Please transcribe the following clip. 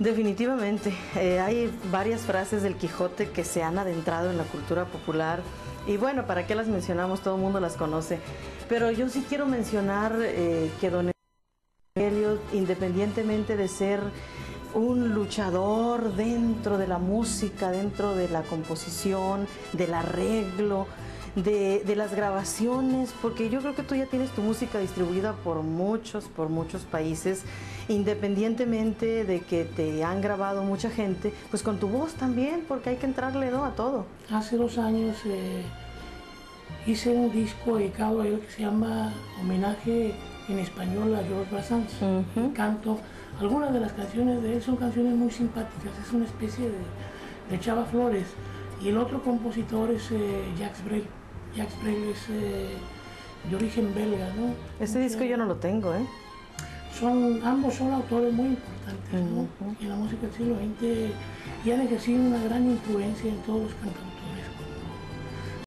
Definitivamente, eh, hay varias frases del Quijote que se han adentrado en la cultura popular y bueno, ¿para qué las mencionamos? Todo el mundo las conoce, pero yo sí quiero mencionar eh, que don Evangelio, independientemente de ser un luchador dentro de la música, dentro de la composición, del arreglo, de, de, las grabaciones, porque yo creo que tú ya tienes tu música distribuida por muchos, por muchos países, independientemente de que te han grabado mucha gente, pues con tu voz también, porque hay que entrarle ¿no? a todo. Hace dos años eh, hice un disco dedicado a él que se llama Homenaje en español a George Brassens. Uh -huh. Canto. Algunas de las canciones de él son canciones muy simpáticas, es una especie de, de Chava Flores. Y el otro compositor es eh, Jacques Brel. Jacques Brel es eh, de origen belga, ¿no? Este disco yo no lo tengo, ¿eh? Son, ambos son autores muy importantes, ¿no? Uh -huh. En la música del siglo XX y han ejercido una gran influencia en todos los cantautores.